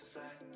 side